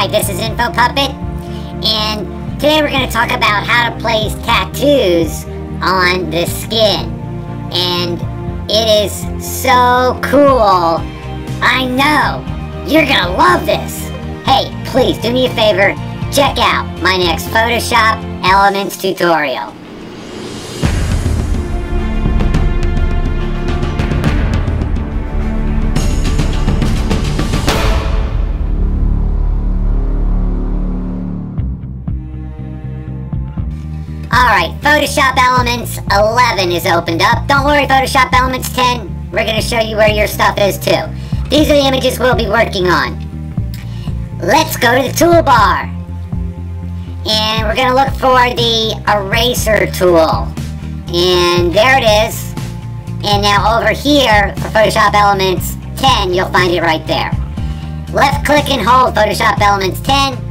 Hi, this is Info Puppet, and today we're going to talk about how to place tattoos on the skin. And it is so cool. I know. You're going to love this. Hey, please do me a favor. Check out my next Photoshop Elements tutorial. Alright, Photoshop Elements 11 is opened up. Don't worry, Photoshop Elements 10, we're going to show you where your stuff is too. These are the images we'll be working on. Let's go to the toolbar. And we're going to look for the eraser tool. And there it is. And now over here, for Photoshop Elements 10, you'll find it right there. Left click and hold Photoshop Elements 10.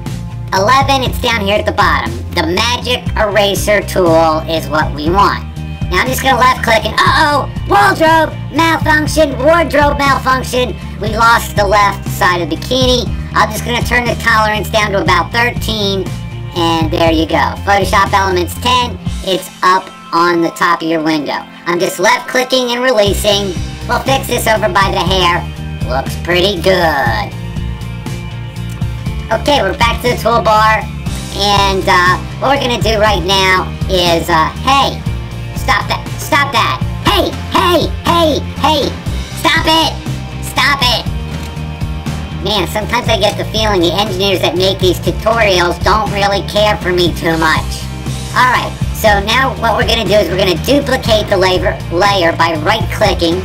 11, it's down here at the bottom. The magic eraser tool is what we want. Now I'm just gonna left click and uh-oh, wardrobe malfunction, wardrobe malfunction. We lost the left side of the bikini. I'm just gonna turn the tolerance down to about 13 and there you go. Photoshop Elements 10, it's up on the top of your window. I'm just left clicking and releasing. We'll fix this over by the hair. Looks pretty good. Okay, we're back to the toolbar, and uh, what we're gonna do right now is, uh, hey, stop that, stop that, hey, hey, hey, hey, stop it, stop it. Man, sometimes I get the feeling the engineers that make these tutorials don't really care for me too much. Alright, so now what we're gonna do is we're gonna duplicate the layer, layer by right-clicking,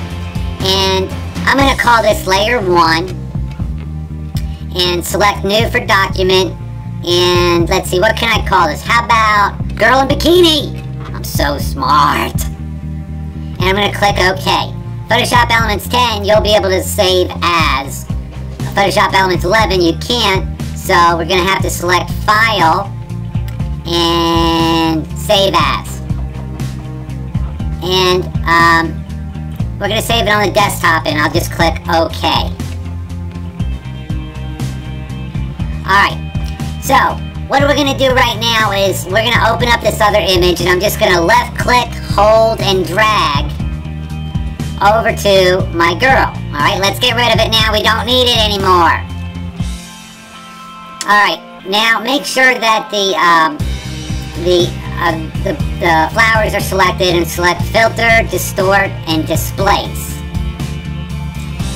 and I'm gonna call this layer 1, and select new for document. And let's see what can I call this? How about girl in bikini? I'm so smart. And I'm gonna click OK. Photoshop Elements 10 you'll be able to save as. Photoshop Elements 11 you can't. So we're gonna have to select file and save as. And um, we're gonna save it on the desktop and I'll just click OK Alright, so what we're going to do right now is we're going to open up this other image and I'm just going to left click, hold, and drag over to my girl. Alright, let's get rid of it now. We don't need it anymore. Alright, now make sure that the, um, the, uh, the, the flowers are selected and select filter, distort, and displace.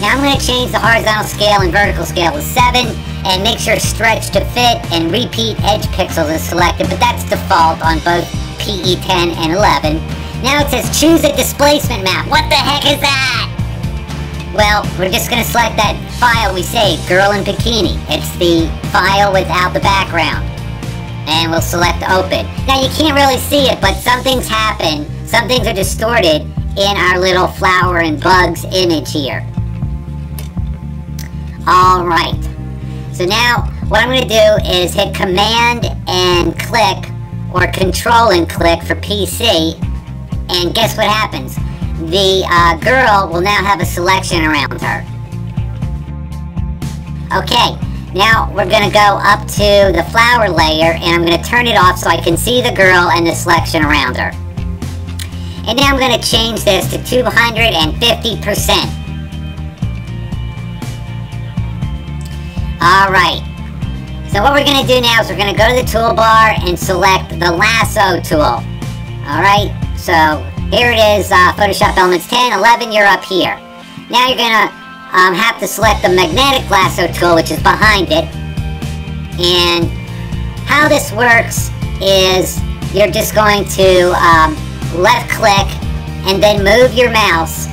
Now I'm going to change the horizontal scale and vertical scale to 7 and make sure stretch to fit and repeat edge pixels is selected, but that's default on both PE10 and 11. Now it says choose a displacement map. What the heck is that? Well, we're just going to select that file we saved, Girl in Bikini. It's the file without the background. And we'll select open. Now you can't really see it, but some things happen. Some things are distorted in our little flower and bugs image here. Alright. So now what I'm going to do is hit Command and click or Control and click for PC and guess what happens? The uh, girl will now have a selection around her. Okay, now we're going to go up to the flower layer and I'm going to turn it off so I can see the girl and the selection around her. And now I'm going to change this to 250%. Alright. So what we're going to do now is we're going to go to the toolbar and select the lasso tool. Alright, so here it is, uh, Photoshop Elements 10, 11, you're up here. Now you're going to um, have to select the magnetic lasso tool, which is behind it. And how this works is you're just going to um, left click and then move your mouse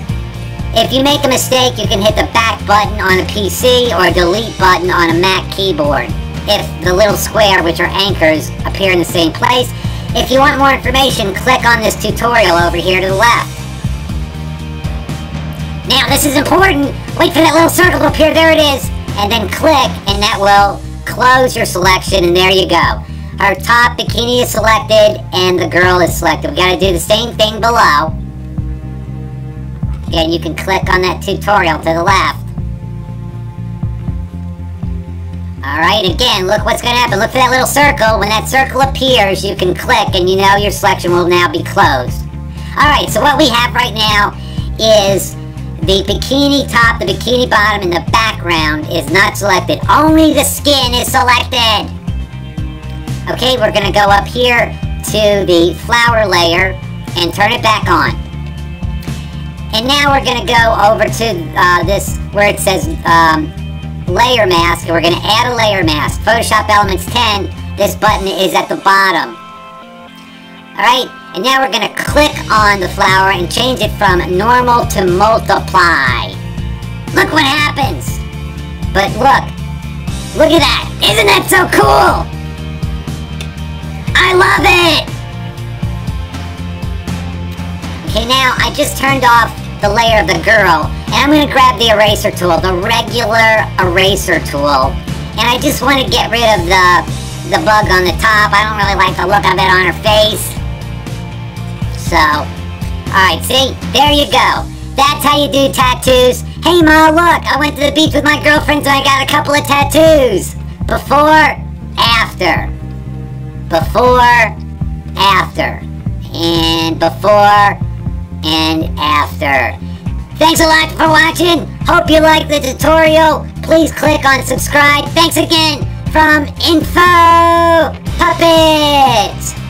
if you make a mistake, you can hit the back button on a PC or delete button on a Mac keyboard. If the little square, which are anchors, appear in the same place. If you want more information, click on this tutorial over here to the left. Now, this is important. Wait for that little circle to appear. There it is. And then click, and that will close your selection, and there you go. Our top bikini is selected, and the girl is selected. we got to do the same thing below. Again, you can click on that tutorial to the left. Alright, again, look what's going to happen. Look for that little circle. When that circle appears, you can click and you know your selection will now be closed. Alright, so what we have right now is the bikini top, the bikini bottom, and the background is not selected. Only the skin is selected. Okay, we're going to go up here to the flower layer and turn it back on. And now we're going to go over to uh, this where it says um, layer mask. We're going to add a layer mask. Photoshop Elements 10. This button is at the bottom. Alright, and now we're going to click on the flower and change it from normal to multiply. Look what happens. But look, look at that. Isn't that so cool? I love it! Okay, now I just turned off the layer of the girl, and I'm gonna grab the eraser tool, the regular eraser tool, and I just want to get rid of the the bug on the top. I don't really like the look of it on her face. So, alright, see? There you go. That's how you do tattoos. Hey Ma, look, I went to the beach with my girlfriends and I got a couple of tattoos. Before, after. Before, after. And before, and after. Thanks a lot for watching. Hope you liked the tutorial. Please click on subscribe. Thanks again from Info Puppet.